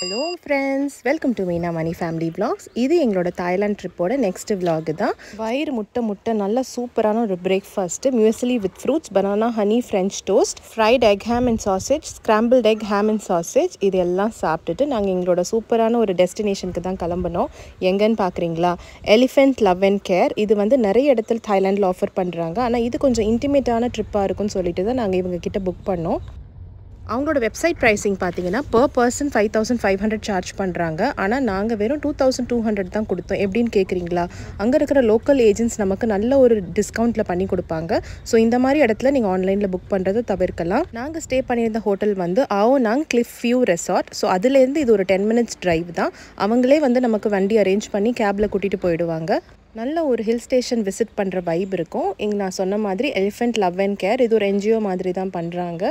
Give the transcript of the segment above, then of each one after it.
Hello friends welcome to Meena Mani family blogs இது எங்களோட Thailand ட்ரிப்போட next vlog தான். வயிறு முட்டை முட்டை நல்ல சூப்பரான ஒரு breakfast muesli with fruits banana honey French toast fried egg ham and sausage scrambled egg ham and sausage இது எல்லாம் சாப்பிட்டுட்டு நாங்கள் எங்களோட சூப்பரான ஒரு டெஸ்டினேஷனுக்கு தான் கிளம்பணும் எங்கன்னு பார்க்குறீங்களா எலிஃபென்ட் லவ் அண்ட் கேர் இது வந்து நிறைய இடத்துல தாய்லாண்டில் ஆஃபர் பண்ணுறாங்க ஆனால் இது கொஞ்சம் இன்டிமேட்டான ட்ரிப்பாக இருக்கும்னு சொல்லிட்டு தான் நாங்கள் இவங்க கிட்ட புக் பண்ணோம். அவங்களோட வெப்சைட் ப்ரைஸிங் பார்த்தீங்கன்னா per person five thousand five hundred charge பண்ணுறாங்க ஆனால் நாங்கள் வெறும் டூ தௌசண்ட் டூ ஹண்ட்ரட் தான் கொடுத்தோம். எப்படின்னு கேட்குறீங்களா அங்கே இருக்கிற லோக்கல் ஏஜென்ட்ஸ் நமக்கு நல்ல ஒரு டிஸ்கவுண்ட்டில் பண்ணி கொடுப்பாங்க. ஸோ இந்த மாதிரி இடத்துல நீங்கள் ஆன்லைனில் புக் பண்ணுறதை தவிர்க்கலாம். நாங்கள் ஸ்டே பண்ணியிருந்த ஹோட்டல் வந்து ஆவோ நாங் கிளிஃப் வியூ ரெசார்ட் ஸோ அதுலேருந்து இது ஒரு டென் மினிட்ஸ் ட்ரைவ் தான். அவங்களே வந்து நமக்கு வண்டி அரேஞ்ச் பண்ணி கேபில் கூட்டிகிட்டு போயிடுவாங்க. நல்ல ஒரு ஹில் ஸ்டேஷன் விசிட் பண்ணுற வைப் இருக்கும். இங்கே நான் சொன்ன மாதிரி எலிஃபென்ட் லவ் அண்ட் கேர் இது ஒரு என்ஜிஓ மாதிரி தான் பண்ணுறாங்க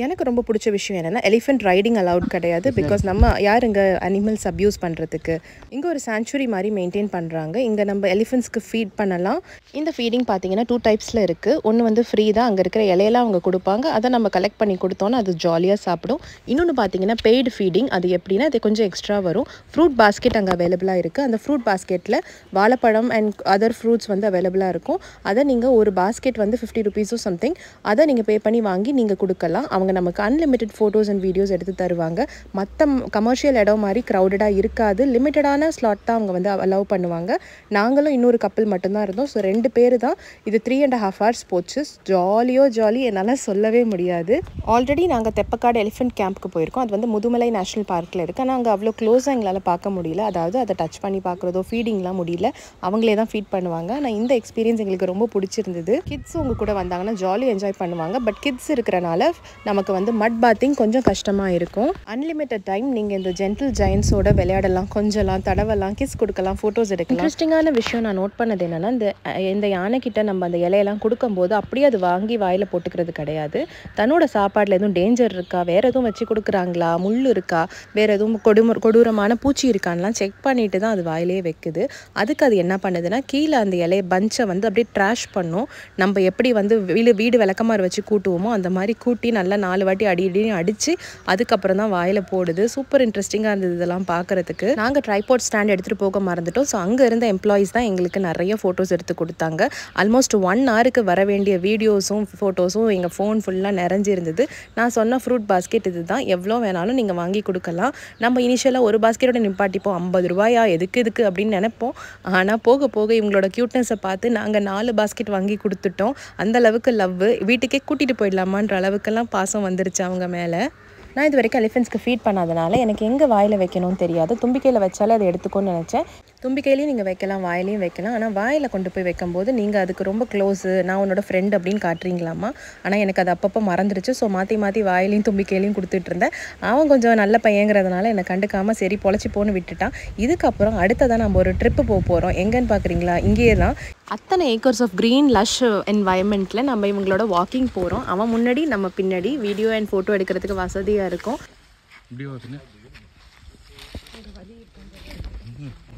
எனக்கு ரொம்ப பிடிச்ச விஷயம் என்னென்னா எலிஃபென்ட் ரைடிங் அலவுட் கிடையாது. பிகாஸ் நம்ம யார் இங்கே அனிமல்ஸ் அப்யூஸ் பண்ணுறதுக்கு இங்கே ஒரு சாங்சுரி மாதிரி மெயின்டைன் பண்ணுறாங்க இங்கே நம்ம எலிஃபென்ட்ஸ்க்கு ஃபீட் பண்ணலாம். இந்த ஃபீடிங் பார்த்தீங்கன்னா டூ டைப்ஸில் இருக்குது ஒன்று வந்து ஃப்ரீ தான். அங்கே இருக்கிற இலையெல்லாம் அவங்க கொடுப்பாங்க. அதை நம்ம கலெக்ட் பண்ணி கொடுத்தோன்னா அது ஜாலியாக சாப்பிடும். இன்னொன்று பார்த்தீங்கன்னா பெய்டு ஃபீடிங் அது எப்படின்னா அது கொஞ்சம் எக்ஸ்ட்ரா வரும். ஃப்ரூட் பாஸ்கெட் அங்கே அவைலபிளாக இருக்குது அந்த ஃப்ரூட் பாஸ்கெட்டில் வாழைப்பழம் அண்ட் அதர் ஃப்ரூட்ஸ் வந்து அவைலபிளாக இருக்கும். அதை நீங்கள் ஒரு பாஸ்கெட் வந்து ஃபிஃப்டி ருபீஸோ சம்திங் அதை நீங்கள் பே பண்ணி வாங்கி நீங்கள் கொடுக்கலாம். அவங்க நமக்கு அன்லிமிட்டெட் ஃபோட்டோஸ் அண்ட் வீடியோஸ் எடுத்து தருவாங்க. மற்ற கமர்ஷியல் இடம் மாதிரி க்ரௌடடாக இருக்காது. லிமிட்டடான ஸ்லாட் தான் அவங்க வந்து அலோவ் பண்ணுவாங்க. நாங்களும் இன்னொரு கப்பல் மட்டும்தான் இருந்தோம். ஸோ ரெண்டு பேர் தான். இது த்ரீ அண்ட் ஹாஃப் ஹவர்ஸ் போச்சு. ஜாலியோ ஜாலி என்னால் சொல்லவே முடியாது. ஆல்ரெடி நாங்கள் தெப்பக்காடு எலிஃபென்ட் கேம்ப்க்கு போயிருக்கோம். அது வந்து முதுமலை நேஷனல் பார்க்கில் இருக்குது ஆனால் அங்கே அவ்வளோ க்ளோஸாக எங்களால் பார்க்க முடியல. அதாவது அதை டச் பண்ணி பார்க்குறதோ ஃபீடிங்லாம் முடியல. அவங்களே தான் ஃபீட் பண்ணுவாங்க. ஆனால் இந்த எக்ஸ்பீரியன்ஸ் எங்களுக்கு ரொம்ப பிடிச்சிருந்தது. கிட்ஸ் உங்கள் கூட வந்தாங்கன்னா ஜாலி என்ஜாய் பண்ணுவாங்க. பட் கிட்ஸ் இருக்கிறனால நமக்கு வந்து மட் பாத்திங் கொஞ்சம் கஷ்டமாக இருக்கும். அன்லிமிட்டட் டைம் நீங்கள் இந்த ஜென்டில் ஜெயின்ஸோட விளையாடலாம் கொஞ்சலாம் தடவலாம் கிஸ் கொடுக்கலாம் ஃபோட்டோஸ் எடுக்கலாம். இன்ட்ரெஸ்டிங்கான விஷயம் நான் நோட் பண்ணது என்னன்னா இந்த இந்த யானைக்கிட்ட நம்ம அந்த இலையெல்லாம் கொடுக்கும்போது அப்படியே அது வாங்கி வாயில் போட்டுக்கிறது கிடையாது. தன்னோட சாப்பாட்டில் எதுவும் டேஞ்சர் இருக்கா? வேறு எதுவும் வச்சு கொடுக்குறாங்களா? முள் இருக்கா? வேறு எதுவும் கொடும கொடூரமான பூச்சி இருக்கான்லாம் செக் பண்ணிட்டு தான் அது வாயிலே வைக்குது. அதுக்கு அது என்ன பண்ணுதுன்னா கீழே அந்த இலையை பஞ்சை வந்து அப்படியே ட்ராஷ் பண்ணும். நம்ம எப்படி வந்து வீடு வீடு விளக்கமாறு வச்சு கூட்டுவோமோ அந்த மாதிரி கூட்டி நல்லா நாலு வாட்டி அடி அடினு அடித்து அதுக்கப்புறம் தான் வாயில் போடுது. சூப்பர் இன்ட்ரெஸ்டிங்காக இருந்தது இதெல்லாம் பார்க்குறதுக்கு நாங்கள் ட்ரைபாட் ஸ்டாண்ட் எடுத்துகிட்டு போக மறந்துட்டோம். ஸோ அங்கே இருந்த எம்ப்ளாயீஸ் தான் எங்களுக்கு நிறைய ஃபோட்டோஸ் எடுத்து கொடுத்தாங்க. ஆல்மோஸ்ட் ஒன் ஹவருக்கு வர வேண்டிய வீடியோஸும் ஃபோட்டோஸும் எங்கள் ஃபோன் ஃபுல்லாக நிறைஞ்சிருந்தது. நான் சொன்ன ஃப்ரூட் பாஸ்கெட் இது தான் எவ்வளோ வேணாலும் நீங்கள் வாங்கி கொடுக்கலாம். நம்ம இனிஷியலாக ஒரு பாஸ்கெட்டோட நிப்பாட்டிப்போம். ஐம்பது ரூபாயா? எதுக்கு இதுக்கு? அப்படின்னு நினைப்போம். ஆனால் போக போக இவங்களோட க்யூட்னஸை பார்த்து நாங்கள் நாலு பாஸ்கெட் வாங்கி கொடுத்துட்டோம். அந்த அளவுக்கு லவ் வீட்டுக்கே கூட்டிகிட்டு போயிடலாமான்ற அளவுக்கெல்லாம் பாசம் வந்துருச்சு அவங்க மேலே. நான் இது வரைக்கும் எலிஃபென்ட்ஸ்க்கு ஃபீட் பண்ணாதனால எனக்கு எங்கே வாயில் வைக்கணும்னு தெரியாது. தும்பிக்கையில் வச்சாலே அதை எடுத்துக்கோன்னு நினச்சேன். தும்பிக்கையிலையும் நீங்கள் வைக்கலாம் வாயிலையும் வைக்கலாம். ஆனால் வாயில் கொண்டு போய் வைக்கும்போது நீங்கள் அதுக்கு ரொம்ப க்ளோஸு நான் உன்னோட ஃப்ரெண்ட் அப்படின்னு காட்டுறீங்களாமா ஆனால் எனக்கு அது அப்பப்போ மறந்துடுச்சு ஸோ மாற்றி மாற்றி வாயிலையும் தும்பிக்கையிலையும் கொடுத்துட்டு இருந்தேன். அவன் கொஞ்சம் நல்ல பையங்கிறதுனால என்னை கண்டுக்காமல் சரி பொழைச்சி போன்னு விட்டுட்டான். இதுக்கப்புறம் அடுத்ததான் நம்ம ஒரு ட்ரிப்பு போக போகிறோம் எங்கன்னு பார்க்குறீங்களா இங்கேயே தான் அத்தனை ஏக்கர்ஸ் ஆஃப் க்ரீன் லஷ் என்வாயன்மெண்ட்டில் நம்ம இவங்களோட வாக்கிங் போகிறோம் அவன் முன்னாடி நம்ம பின்னாடி வீடியோ அண்ட் ஃபோட்டோ எடுக்கிறதுக்கு வசதியாக இருக்கும்.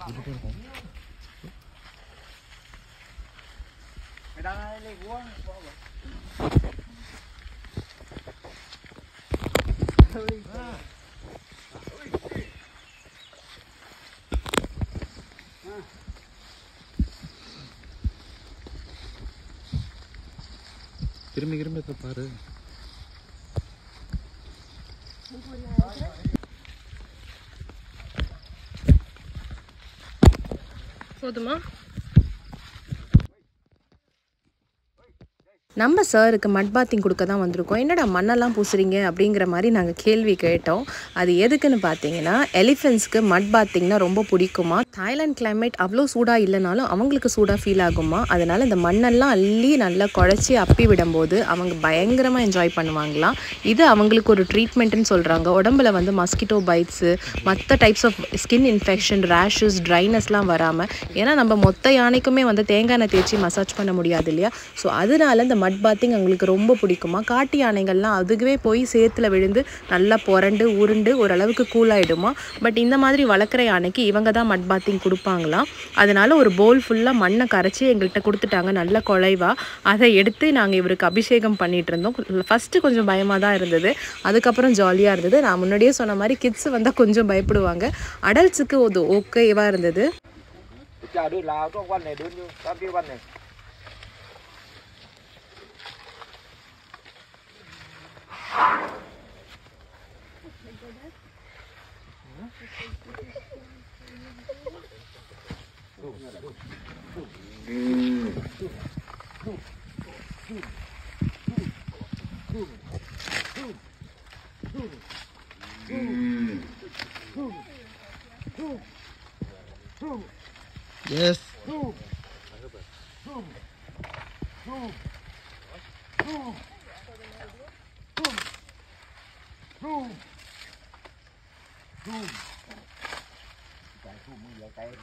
இப்படி வருதுங்க திரும்பி திரும்பி இப்ப பாரு போதுமா நம்ம சாருக்கு மட் பாத்திங் கொடுக்க தான் வந்திருக்கோம். என்னடா மண்ணெல்லாம் பூசுறீங்க? அப்படிங்கிற மாதிரி நாங்கள் கேள்வி கேட்டோம். அது எதுக்குன்னு பார்த்தீங்கன்னா எலிஃபென்ட்ஸ்க்கு மட் பாத்திங்னா ரொம்ப பிடிக்குமா? தாய்லாந்து கிளைமேட் அவ்வளோ சூடாக இல்லைனாலும் அவங்களுக்கு சூடாக ஃபீல் ஆகுமா? அதனால் இந்த மண்ணெல்லாம் அள்ளி நல்லா குழச்சி அப்பி விடும்போது அவங்க பயங்கரமாக என்ஜாய் பண்ணுவாங்களாம் இது அவங்களுக்கு ஒரு ட்ரீட்மெண்ட்னு சொல்கிறாங்க உடம்புல வந்து மஸ்கிட்டோ பைட்ஸு மற்ற types of skin infection rashes ட்ரைனஸ்லாம் வராமல் ஏன்னா நம்ம மொத்த யானைக்குமே வந்து தேங்காய் எண்ணெய் தேய்ச்சி மசாஜ் பண்ண முடியாது இல்லையா? ஸோ அதனால இந்த மட் பாத்திங் அவங்களுக்கு ரொம்ப பிடிக்குமா? காட்டு யானைகள்லாம் அதுவே போய் சேத்துல விழுந்து நல்லா புரண்டு உருண்டு ஓரளவுக்கு கூலாயிடுமா பட் இந்த மாதிரி வளர்க்குற யானைக்கு இவங்க தான் மட் பாத்திங் கொடுப்பாங்களாம் அதனால ஒரு போல் ஃபுல்லாக மண்ணை கரைச்சி எங்கள்கிட்ட கொடுத்துட்டாங்க. நல்ல குழைவாக அதை எடுத்து நாங்கள் இவருக்கு அபிஷேகம் பண்ணிட்டு இருந்தோம். ஃபஸ்ட்டு கொஞ்சம் பயமாக தான் இருந்தது. அதுக்கப்புறம் ஜாலியாக இருந்தது. நான் முன்னாடியே சொன்ன மாதிரி கிட்ஸ் வந்தால் கொஞ்சம் பயப்படுவாங்க. அடல்ட்ஸுக்கு ஓகேவாக இருந்தது. Two. Yes. Two. Two. Two. Two. Two. Two. Two. Two. Two.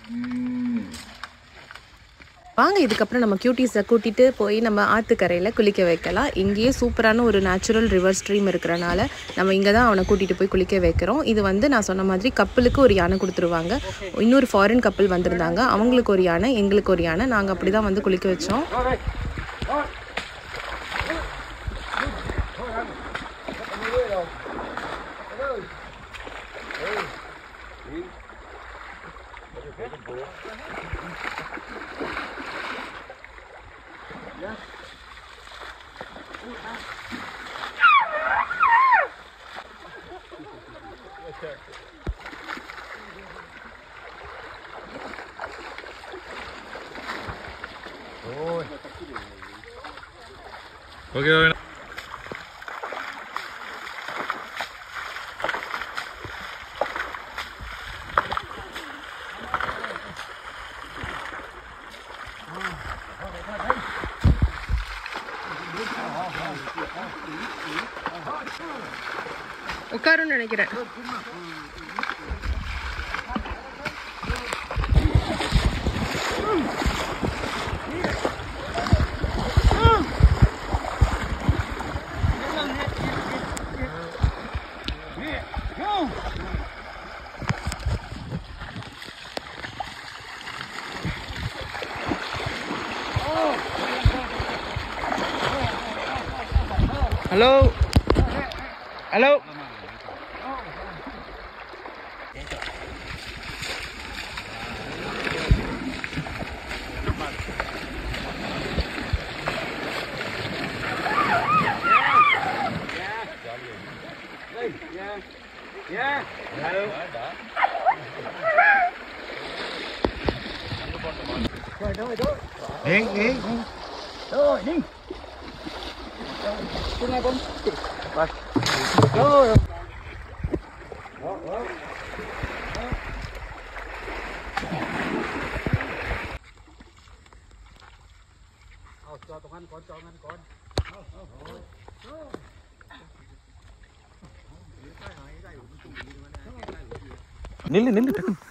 Two. வாங்க இதுக்கப்புறம் நம்ம கியூட்டிஸை கூட்டிகிட்டு போய் நம்ம ஆற்றுக்கரையில் குளிக்க வைக்கலாம். இங்கேயே சூப்பரான ஒரு நேச்சுரல் ரிவர் ஸ்ட்ரீம் இருக்கிறனால நம்ம இங்கே தான் அவனை கூட்டிகிட்டு போய் குளிக்க வைக்கிறோம். இது வந்து நான் சொன்ன மாதிரி கப்பலுக்கு ஒரு யானை கொடுத்துருவாங்க. இன்னொரு ஃபாரின் கப்பல் வந்திருந்தாங்க. அவங்களுக்கு ஒரு யானை எங்களுக்கு ஒரு யானை. நாங்கள் அப்படி தான் வந்து குளிக்க வச்சோம். Okay, good boy. Yes. Attack. Boy. Okay, trying to get it. Hello? Hello? Yeah. Hello. Rồi đâu rồi đâu. Đi đi. Rồi đi. Chúng này con. Rồi. Rồi. நில்லு நில்லு டக்குன்னு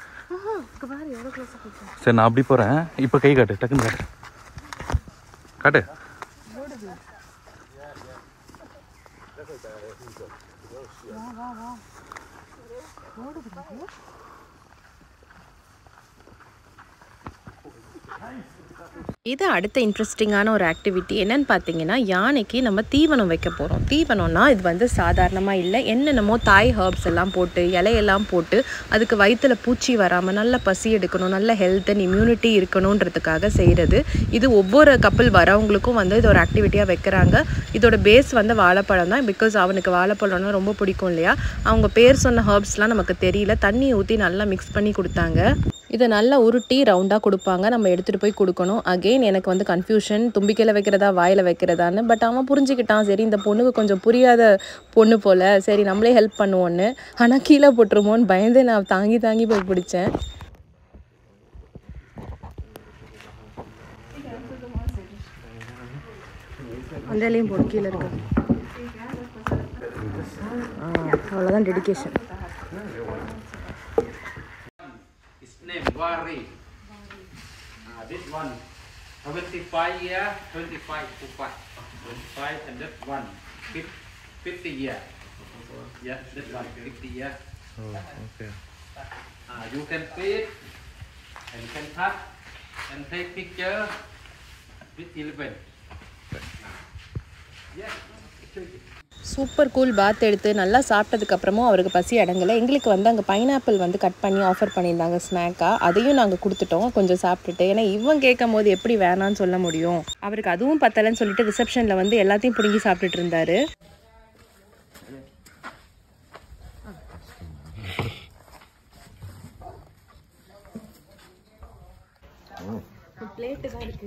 சரி நான் அப்படி போகிறேன் இப்போ கை காட்டு டக்குன்னு காட்டு. காட்டு. இது அடுத்த இன்ட்ரெஸ்டிங்கான ஒரு ஆக்டிவிட்டி என்னன்னு பார்த்தீங்கன்னா யானைக்கு நம்ம தீவனம் வைக்க போகிறோம் தீவனம்னா இது வந்து சாதாரணமாக இல்லை. என்னென்னமோ தாய் ஹர்ப்ஸ் எல்லாம் போட்டு இலையெல்லாம் போட்டு அதுக்கு வயிற்றில் பூச்சி வராமல் நல்ல பசி எடுக்கணும் நல்ல ஹெல்த் அண்ட் இம்யூனிட்டி இருக்கணுன்றதுக்காக செய்கிறது இது ஒவ்வொரு கப்பல் வரவங்களுக்கும் வந்து இது ஒரு ஆக்டிவிட்டியாக வைக்கிறாங்க. இதோட பேஸ் வந்து வாழைப்பழம் தான். பிகாஸ் அவனுக்கு வாழைப்பழம்னா ரொம்ப பிடிக்கும் இல்லையா? அவங்க பேர் சொன்ன ஹர்ப்ஸ்லாம் நமக்கு தெரியல. தண்ணி ஊற்றி நல்லா மிக்ஸ் பண்ணி கொடுத்தாங்க. இதை நல்லா உருட்டி ரவுண்டாக கொடுப்பாங்க. நம்ம எடுத்துகிட்டு போய் கொடுக்கணும். அகெயின் எனக்கு வந்து கன்ஃபியூஷன் தும்பிக்கையில் வைக்கிறதா வாயில் வைக்கிறதான்னு. பட் அவன் புரிஞ்சுக்கிட்டான். சரி இந்த பொண்ணுக்கு கொஞ்சம் புரியாத பொண்ணு போல். சரி நம்மளே ஹெல்ப் பண்ணுவோன்னு. ஆனால் கீழே போட்டுருமோன்னு பயந்து நான் தாங்கி தாங்கி போய் பிடிச்சேன். அந்தலையும் போடு கீழே இருக்கு. அவ்வளோதான் dedication name Wari. Uh, this one, 25 year, 25 Pupat. 25 and that one fif- 50 year. Yeah, that one 50 year. Okay Uh, you can feed and can cut and take picture with elephant. Yeah. Super cool bath எடுத்து நல்லா சாப்பிட்டதுக்கப்புறமும் அவருக்கு பசி அடங்கலை. எங்களுக்கு வந்து அங்கே pineapple வந்து cut பண்ணி offer பண்ணியிருந்தாங்க ஸ்நாக்காக அதையும் நாங்கள் கொடுத்துட்டோம் கொஞ்சம் சாப்பிட்டுட்டு. ஏன்னா இவன் கேட்கும் போது எப்படி வேணான்னு சொல்ல முடியும். அவருக்கு அதுவும் பத்தலைன்னு சொல்லிட்டு ரிசப்ஷனில் வந்து எல்லாத்தையும் பிடுங்கி சாப்பிட்டுட்டு இருந்தாரு. பிளேட்டு தான் இருக்கு.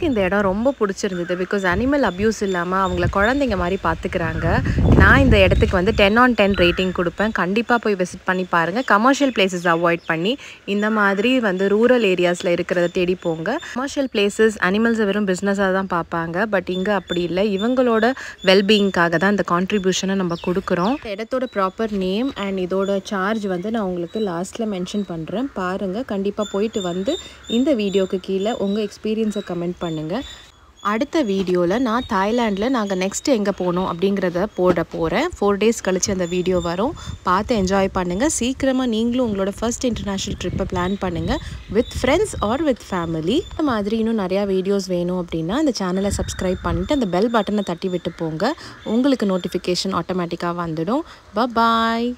எனக்கு இந்த இடம் ரொம்ப பிடிச்சிருந்தது பிகாஸ் அனிமல் அப்யூஸ் இல்லாமல் அவங்கள குழந்தைங்க மாதிரி பார்த்துக்கிறாங்க நான் இந்த இடத்துக்கு வந்து டென் ஆன் டென் ரேட்டிங் கொடுப்பேன். கண்டிப்பாக போய் விசிட் பண்ணி பாருங்கள் கமர்ஷியல் பிளேசஸ் அவாய்ட் பண்ணி இந்த மாதிரி வந்து ரூரல் ஏரியாஸில் இருக்கிறத தேடி போங்க. கமர்ஷியல் பிளேசஸ் அனிமல்ஸை வெறும் பிஸ்னஸாக தான் பார்ப்பாங்க பட் இங்கே அப்படி இல்லை. இவங்களோட வெல்பீயிங்க்காக தான் இந்த கான்ட்ரிபியூஷனை நம்ம கொடுக்குறோம். இந்த இடத்தோட ப்ராப்பர் நேம் அண்ட் இதோட சார்ஜ் வந்து நான் உங்களுக்கு லாஸ்ட்டில் மென்ஷன் பண்ணுறேன் பாருங்கள் கண்டிப்பாக போயிட்டு வந்து இந்த வீடியோக்கு கீழே உங்கள் எக்ஸ்பீரியன்ஸை கமெண்ட் பண்ணி பண்ணுங்கள் அடுத்த வீடியோவில் நான் தாய்லாண்டில் நாங்கள் நெக்ஸ்ட்டு எங்கே போகணும் அப்படிங்கிறத போட போகிறேன் ஃபோர் டேஸ் கழித்து அந்த வீடியோ வரும். பார்த்து என்ஜாய் பண்ணுங்கள் சீக்கிரமாக நீங்களும் உங்களோட ஃபர்ஸ்ட் இன்டர்நேஷ்னல் ட்ரிப்பை பிளான் பண்ணுங்கள் with friends or with family இந்த மாதிரி இன்னும் நிறையா வீடியோஸ் வேணும் அப்படின்னா இந்த சேனலை சப்ஸ்கிரைப் பண்ணிவிட்டு அந்த பெல் பட்டனை தட்டி விட்டு போங்க. உங்களுக்கு நோட்டிஃபிகேஷன் ஆட்டோமேட்டிக்காக வந்துடும். பாய்